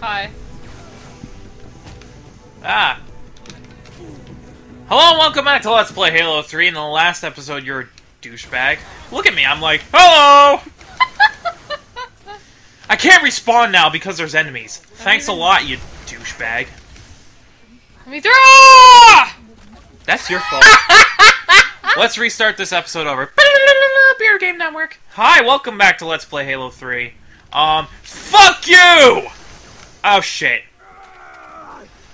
Hi. Ah. Hello and welcome back to Let's Play Halo 3. In the last episode, you're a douchebag. Look at me, I'm like, hello! I can't respawn now because there's enemies. Thanks a lot, you douchebag. Let me through! That's your fault. Let's restart this episode over. Bearded Gaming Network. Hi, welcome back to Let's Play Halo 3. Um, fuck you! Oh shit.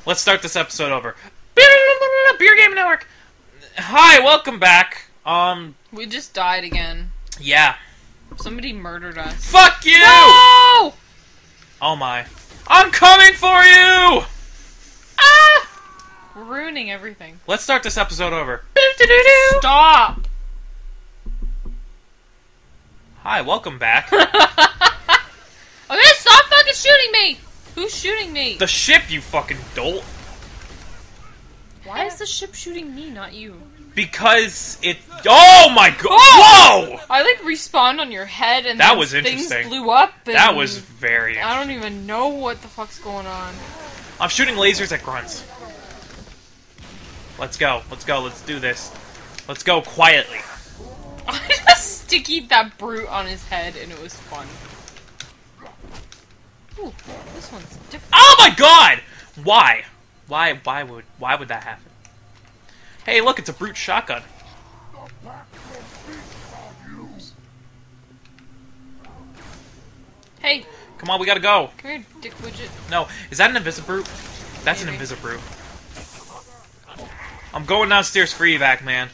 Let's start this episode over. Bearded Gaming Network. Hi, welcome back. Um, We just died again. yeah. Somebody murdered us. Fuck you! No! Oh my. I'm coming for you! We're ruining everything. Let's start this episode over. Stop! Hi, welcome back. Okay, stop fucking shooting me! Who's shooting me? the ship, you fucking dolt. Why is the ship shooting me, not you? Because it. Oh my god! Oh! Whoa! I like respawned on your head and That was was things blew up. And That was very. I don't even know what the fuck's going on. I'm shooting lasers at grunts. Let's go. Let's go. Let's do this. Let's go quietly. I just stickied that brute on his head and it was fun. Ooh, this one's different. Oh my god! Why? Why? Why would? Why would that happen? Hey, look! It's a brute shotgun. Hey, Come on, we gotta go. come here, dick widget. No, is that an invisibrute? That's an Maybe. invisibrute. I'm going downstairs for evac, man.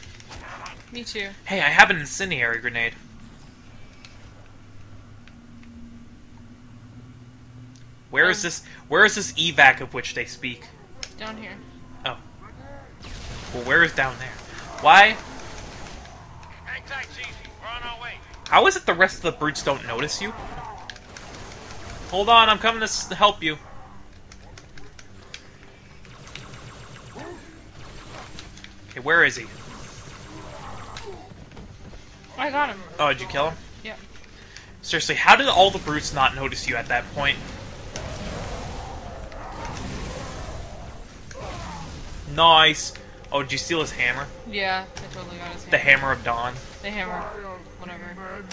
Me too. Hey, I have an incendiary grenade. Where is Um. this? Where is this evac of which they speak? Down here. Oh. Well, where is down there? Why? Hang tight, Cheesy. We're on our way. How is it the rest of the brutes don't notice you? Hold on, I'm coming to help you. Okay, where is he? I got him. Oh, did you kill him? Yeah. Seriously, how did all the brutes not notice you at that point? Nice. Oh, did you steal his hammer? Yeah, I totally got his The hammer. hammer of dawn. The hammer. Whatever.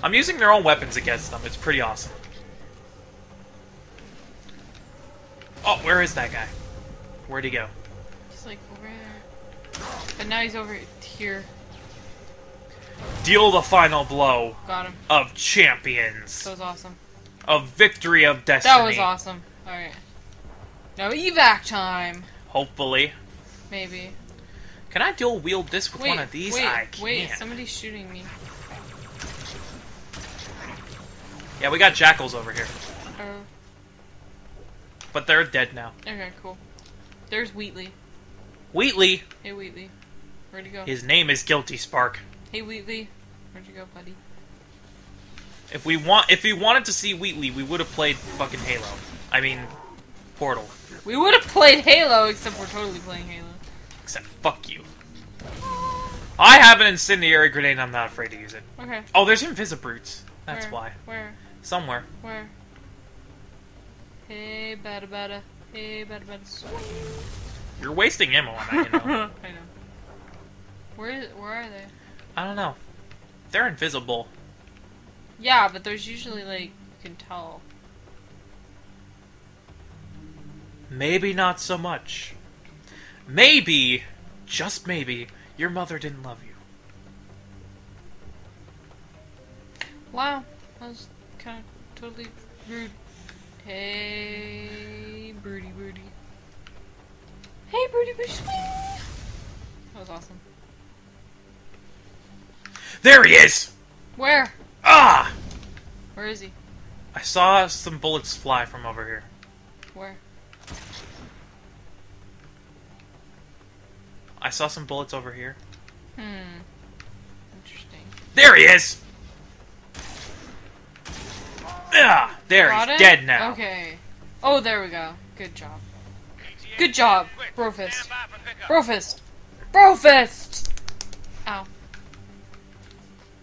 I'm using their own weapons against them. It's pretty awesome. Oh, where is that guy? Where'd he go? He's like over there. But now he's over here. Deal the final blow Got him. of champions. That was awesome. Of victory of destiny. That was awesome. Alright. Now evac time. Hopefully. Maybe. Can I dual wield this with Wait, one of these? wait, I can't. wait, somebody's shooting me. Yeah, we got jackals over here. Oh, But they're dead now. okay, cool. There's Wheatley. Wheatley, Hey, Wheatley. Where'd you go? his name is Guilty Spark. Hey, Wheatley. Where'd you go, buddy? If we want, if we wanted to see Wheatley, we would have played fucking Halo. I mean, Portal. We would have played Halo, except we're totally playing Halo. Except, fuck you. I have an incendiary grenade and I'm not afraid to use it. Okay. Oh, there's invisibrutes. That's where? why. Where? Somewhere. Where? Hey, bada bada. Hey, bada bada. You're wasting ammo on that, you know. I know. Where is? Where are they? I don't know. They're invisible. Yeah, but there's usually like you can tell. Maybe not so much. Maybe, just maybe, your mother didn't love you. Wow, that was kind of totally rude. Hey, Broody Broody. Hey, Broody Broody. swing! That was awesome. There he is! Where? Ah! Where is he? I saw some bullets fly from over here. Where? I saw some bullets over here. Hmm. Interesting. There he is! Ah, there, Got he's it? dead now. Okay. Oh, there we go. Good job. Good job, Brofist. Stand by for pickup. Brofist! Brofist! Ow.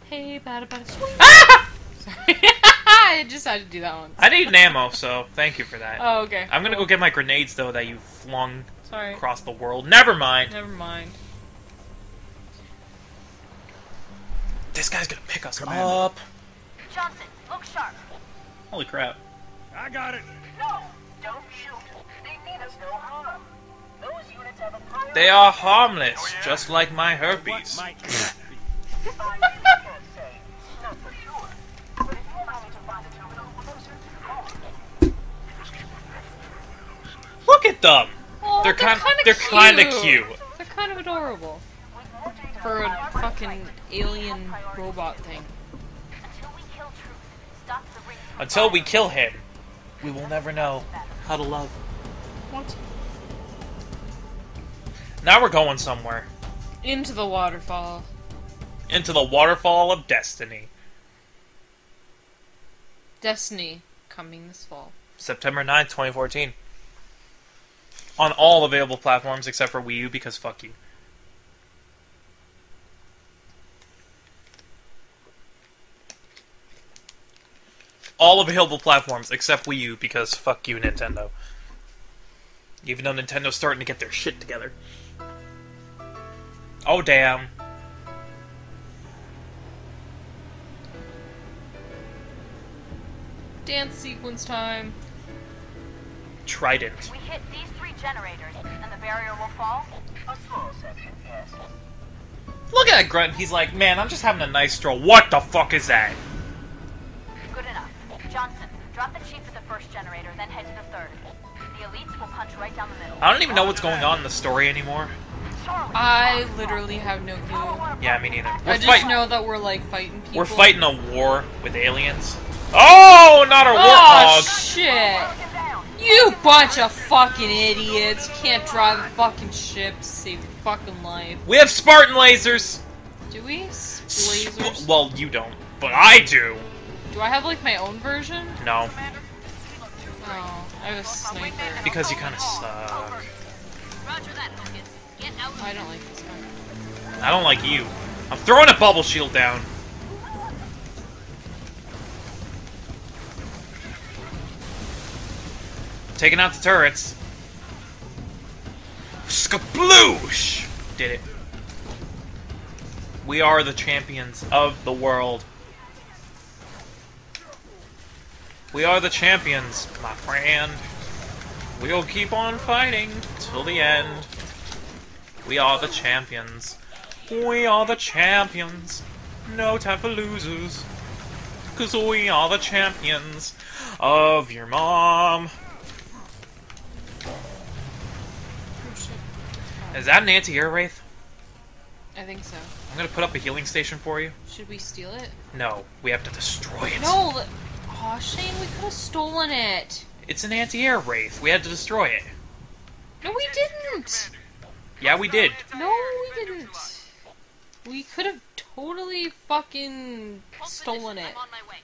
Hey, bada bada swing. Ah! Sorry. I just had to do that one. I need an ammo, so thank you for that. Oh, okay. I'm gonna go get my grenades though that you flung Sorry. across the world. Never mind. Never mind. This guy's gonna pick us Commander. up. Johnson, look sharp. Holy crap. I got it. No, don't shoot. They mean us no harm. Those units have a priority. They are harmless, oh, just like my herpes. What might that be? I really can't say. Not for sure. But if you allow me to find a terminal closer to home. Look at them. Oh, They're they're kind. kind of They're kind of cute. They're kind of adorable With more data for a fucking alien robot thing. Until we kill him, we will never know how to love. What? Now we're going somewhere. Into the waterfall. Into the waterfall of destiny. Destiny coming this fall. September 9th, 2014. On all available platforms except for Wii U because fuck you. All available platforms except Wii U because fuck you, Nintendo. Even though Nintendo's starting to get their shit together. Oh, damn. Dance sequence time. Trident. We hit these three generators, and the barrier will fall. A small section, yes. Look at that grunt. He's like, man, I'm just having a nice stroll. What the fuck is that? Good enough. Johnson, drop the chief at the first generator, then head to the third. The elites will punch right down the middle. I don't even know what's going on in the story anymore. I literally have no clue. Yeah, me neither. We're I just fighting. know that we're like fighting people. We're fighting a war with aliens. Oh, not our Oh warthog. shit! You bunch of fucking idiots! Can't drive a fucking ship to save your fucking life. we have Spartan lasers. Do we? S- Sp- Lasers? well, you don't, but I do. Do I have like my own version? No, Oh, I have a sniper. because you kind of suck. Roger that, Lucas. Get out. I don't like this one. I don't like you. I'm throwing a bubble shield down. Taking out the turrets. Skabloosh! Did it. We are the champions of the world. We are the champions, my friend. We'll keep on fighting till the end. We are the champions. We are the champions. No time for losers. Cause we are the champions of your mom. Oh shit. Is that an anti-air wraith? I think so. I'm gonna put up a healing station for you. Should we steal it? No, we have to destroy it. No! Shane, we could have stolen it! It's an anti-air wraith. We had to destroy it. No, we didn't! Yeah, we did. No, we didn't! We could have totally fucking stolen it. I'm on my way.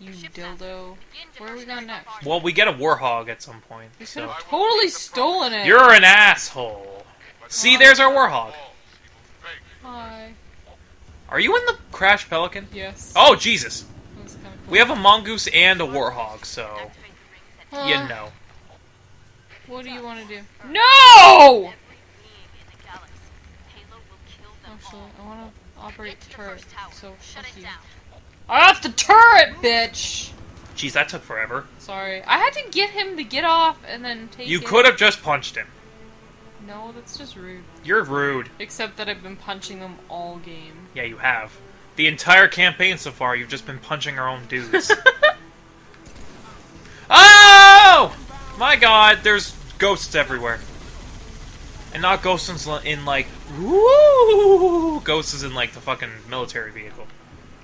You dildo. Where are we going next? Well, we get a warthog at some point. We could So have totally stolen it! you're an asshole. See, there's our warthog. Hi. Are you in the Crash Pelican? Yes. Oh Jesus! That was kinda cool. We have a mongoose and a warthog, so Huh. you know. What do you want to do? No! Actually, I want to operate the turret, so fuck you. I got the turret, bitch! Jeez, that took forever. Sorry. I had to get him to get off and then take You it. could have just punched him. No, that's just rude. You're rude. Except that I've been punching them all game. Yeah, you have. The entire campaign so far, you've just been punching our own dudes. oh! My god, there's ghosts everywhere. And not ghosts in, in like, woo! Ghosts is in like the fucking military vehicle.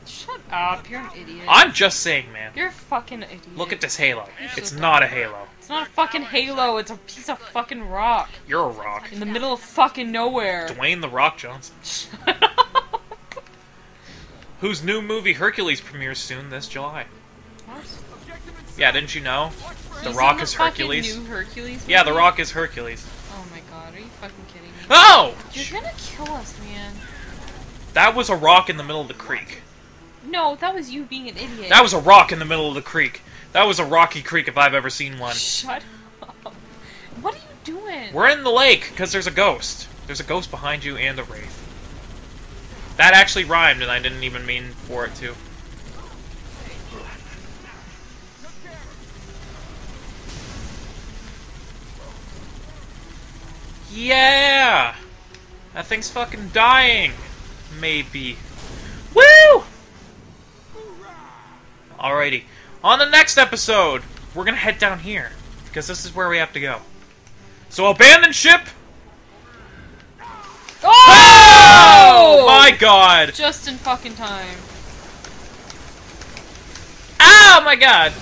Shut up, you're an idiot. I'm just saying, man. You're a fucking idiot. Look at this halo. You're It's so not a halo. It's not a fucking halo, it's a piece of fucking rock. You're a rock. In the middle of fucking nowhere. Dwayne the Rock Johnson. Whose new movie Hercules premieres soon this July. What? Yeah, didn't you know? The He's Rock is Hercules. Hercules Yeah, The? Rock is Hercules. Oh my god, are you fucking kidding me? Oh! You're gonna kill us, man. That was a rock in the middle of the creek. No, that was you being an idiot. That was a rock in the middle of the creek. That was a rocky creek if I've ever seen one. Shut up. What are you doing? We're in the lake because there's a ghost. There's a ghost behind you and a wraith. That actually rhymed, and I didn't even mean for it to. Yeah! That thing's fucking dying. Maybe. Woo! Alrighty. On the next episode, we're gonna head down here. Because this is where we have to go. So abandon ship! Oh! my god! Just in fucking time. Oh my god!